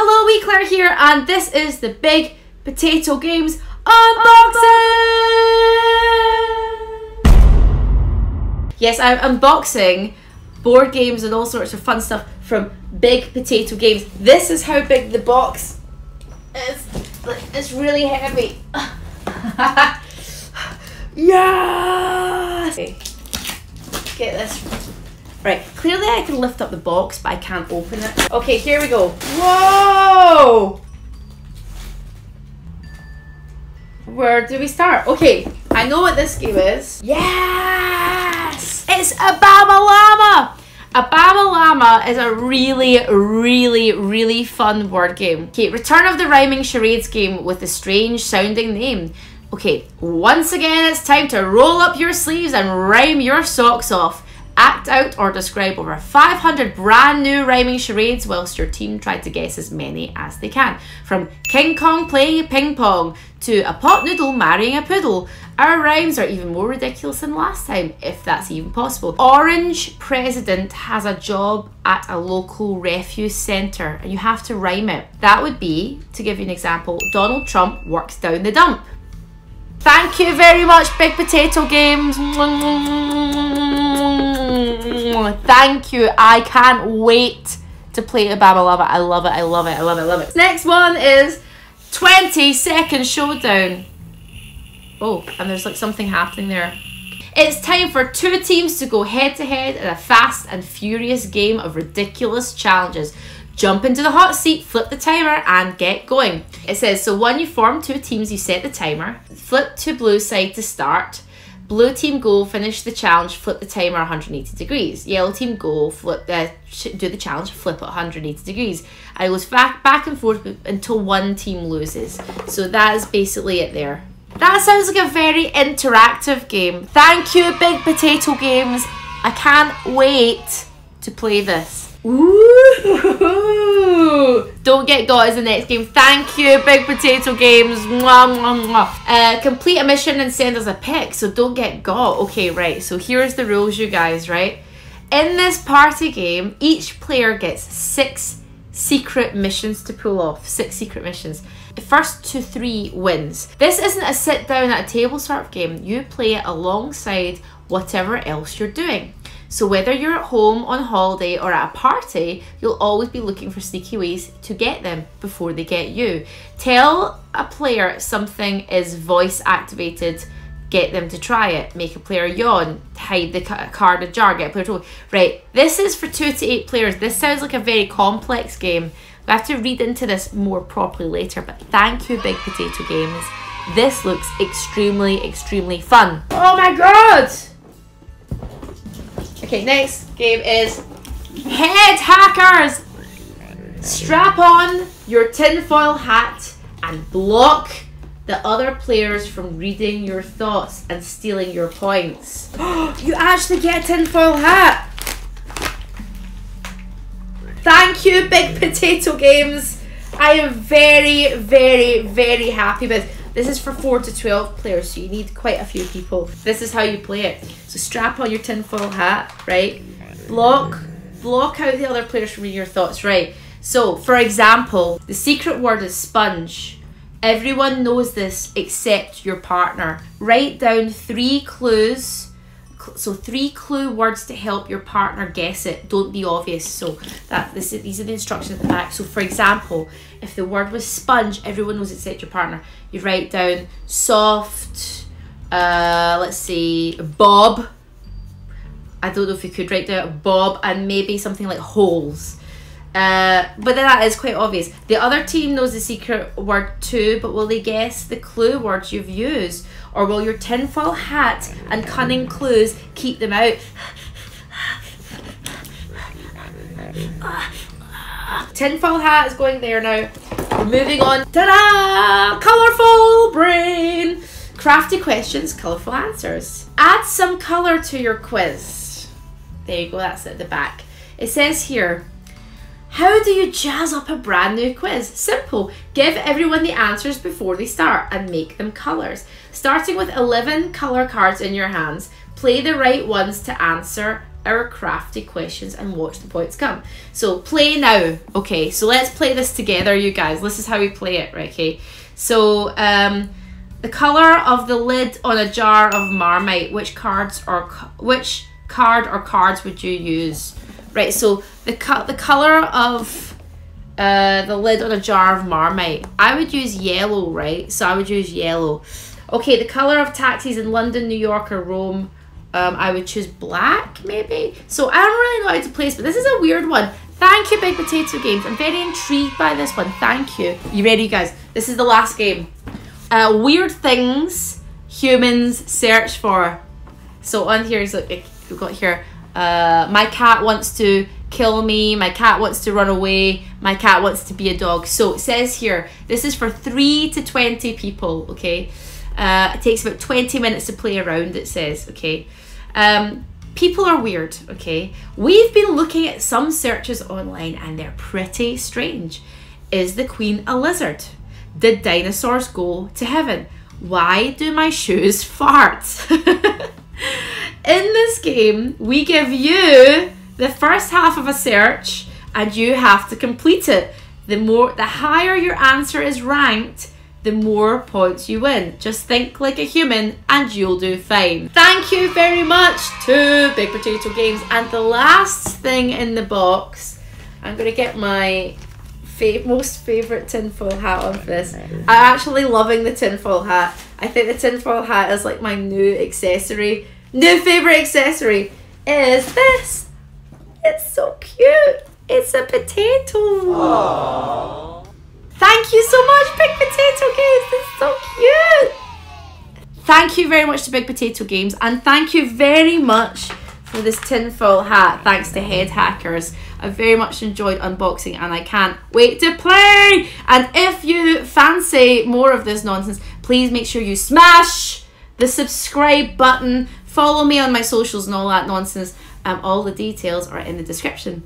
Hello, Wee Claire here, and this is the Big Potato Games unboxing. Yes, I'm unboxing board games and all sorts of fun stuff from Big Potato Games. This is how big the box is. It's really heavy. yes. Okay. Get this Right, clearly I can lift up the box, but I can't open it. Okay, here we go. Whoa! Where do we start? Okay, I know what this game is. Yes! It's Obama Llama! Obama Llama is a really, really, really fun word game. Okay, Return of the Rhyming Charades game with a strange sounding name. Okay, once again, it's time to roll up your sleeves and rhyme your socks off act out or describe over 500 brand new rhyming charades whilst your team try to guess as many as they can. From King Kong playing ping pong to a pot noodle marrying a poodle. Our rhymes are even more ridiculous than last time, if that's even possible. Orange President has a job at a local refuse centre and you have to rhyme it. That would be, to give you an example, Donald Trump works down the dump. Thank you very much, Big Potato Games. Thank you. I can't wait to play Obama Llama. I love it. I love it. I love it. I love it. Next one is 20 second showdown. Oh, and there's like something happening there. It's time for two teams to go head to head in a fast and furious game of ridiculous challenges. Jump into the hot seat, flip the timer, and get going. It says, so when you form two teams, you set the timer, flip to blue side to start, Blue team go, finish the challenge, flip the timer 180 degrees. Yellow team go, flip uh, the do the challenge, flip it 180 degrees. And it goes back back and forth until one team loses. So that is basically it there. That sounds like a very interactive game. Thank you, Big Potato Games. I can't wait to play this. Ooh! Don't get got as the next game. Thank you, Big Potato Games. Mwah, mwah, mwah. Uh, complete a mission and send us a pic, so don't get got. Okay, right. So here's the rules, you guys, right? In this party game, each player gets six secret missions to pull off. Six secret missions. The first to three wins. This isn't a sit down at a table sort of game. You play it alongside whatever else you're doing. So whether you're at home on holiday or at a party, you'll always be looking for sneaky ways to get them before they get you. Tell a player something is voice activated, get them to try it. Make a player yawn, hide the card ajar, get a player to Right, this is for two to eight players. This sounds like a very complex game. We have to read into this more properly later, but thank you, Big Potato Games. This looks extremely, extremely fun. Oh my god! Okay, next game is Head Hackers! Strap on your tinfoil hat and block the other players from reading your thoughts and stealing your points. you actually get a tinfoil hat! Thank you, Big Potato Games! I am very, very, very happy with this is for 4 to 12 players, so you need quite a few people. This is how you play it. So strap on your tinfoil hat, right? Block, block out the other players from your thoughts, right? So, for example, the secret word is sponge. Everyone knows this except your partner. Write down three clues so three clue words to help your partner guess it. Don't be obvious. So that this is, these are the instructions at the back. So for example, if the word was sponge, everyone knows it except your partner. You write down soft. Uh, let's see, Bob. I don't know if you could write down Bob and maybe something like holes. Uh, but that is quite obvious. The other team knows the secret word too, but will they guess the clue words you've used? Or will your tinfoil hat and cunning clues keep them out? tinfoil hat is going there now. We're moving on. Ta-da! Colourful brain! Crafty questions, colourful answers. Add some colour to your quiz. There you go, that's at the back. It says here, how do you jazz up a brand new quiz? Simple. Give everyone the answers before they start and make them colours. Starting with 11 colour cards in your hands, play the right ones to answer our crafty questions and watch the points come. So play now. Okay, so let's play this together, you guys. This is how we play it? Okay. So um, the color of the lid on a jar of Marmite. Which cards or which card or cards would you use? Right. So the co- the color of uh, the lid on a jar of Marmite. I would use yellow, right? So I would use yellow. Okay, the color of taxis in London, New York, or Rome. Um, I would choose black, maybe. So I don't really know how to place, but this is a weird one. Thank you, Big Potato Games. I'm very intrigued by this one. Thank you. You ready, guys? This is the last game. Uh, weird things humans search for. So on here is like we've got here. Uh, my cat wants to kill me. My cat wants to run away. My cat wants to be a dog. So it says here this is for three to twenty people. Okay. Uh, it takes about 20 minutes to play around, it says, okay? Um, people are weird, okay? We've been looking at some searches online and they're pretty strange. Is the queen a lizard? Did dinosaurs go to heaven? Why do my shoes fart? In this game, we give you the first half of a search and you have to complete it. The more the higher your answer is ranked, the more points you win. Just think like a human and you'll do fine. Thank you very much to Big Potato Games. And the last thing in the box, I'm going to get my most favourite tinfoil hat of this. I'm actually loving the tinfoil hat. I think the tinfoil hat is like my new accessory. New favourite accessory is this. It's so cute. It's a potato. Aww. Thank you so much, Big Potato Games. It's so cute. Thank you very much to Big Potato Games, and thank you very much for this tinfoil hat. Thanks to Head Hackers. I very much enjoyed unboxing, and I can't wait to play. And if you fancy more of this nonsense, please make sure you smash the subscribe button. Follow me on my socials and all that nonsense. Um, all the details are in the description.